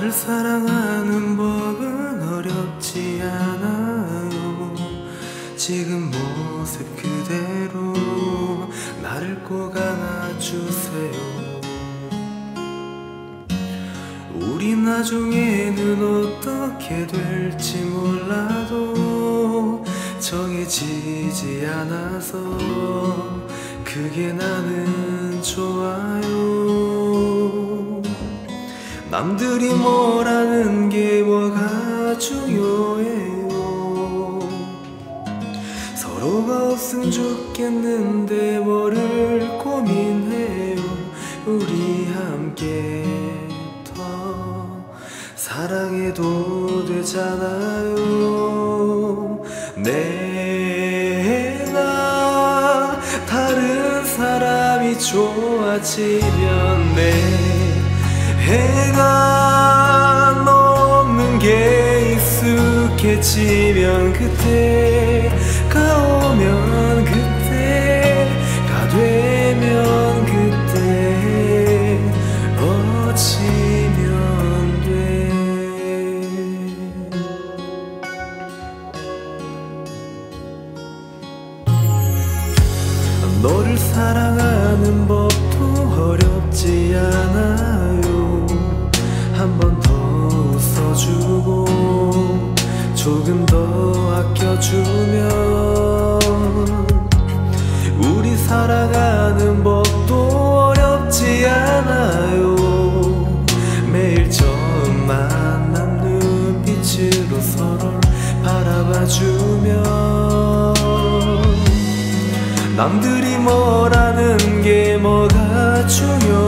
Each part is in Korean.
나를 사랑하는 법은 어렵지 않아요. 지금 모습 그대로 나를 꼭 안아주세요. 우리 나중에는 어떻게 될지 몰라도 정해지지 않아서 그게 나는 좋아 남들이 뭐라는 게 뭐가 중요해요? 서로가 없으면 좋겠는데 뭐를 고민해요? 우리 함께 더 사랑해도 되잖아요. 내가 다른 사람이 좋아지면 내 해가 넘는 게 익숙해지면 그때가 오면 그때가 되면 그때 어찌면 돼. 너를 사랑하는 법도 어렵지 않아요 조금 더 아껴주면 우리 살아가는 법도 어렵지 않아요. 매일 처음 만난 눈빛으로 서로를 바라봐주면 남들이 뭐라는 게 뭐가 중요해요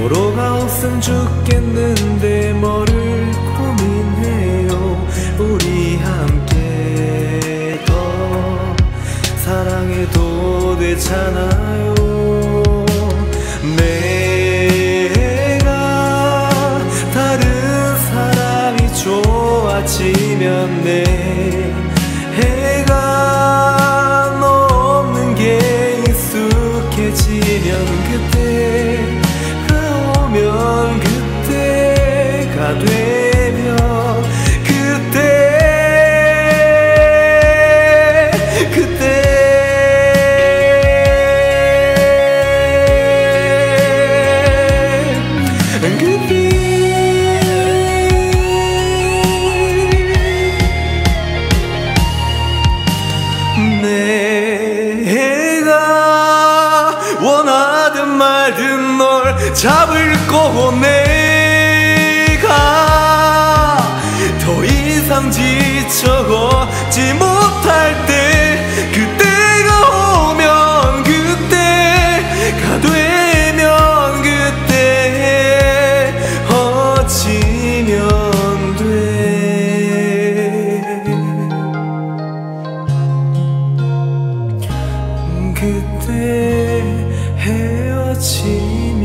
서로가 없으면 좋겠는데 뭐를 고민해요? 우리 함께 더 사랑해도 되잖아요 되면 그때 그때. 그때. 내가 원하든 말든 널 잡을 거고 내 그때 헤어지면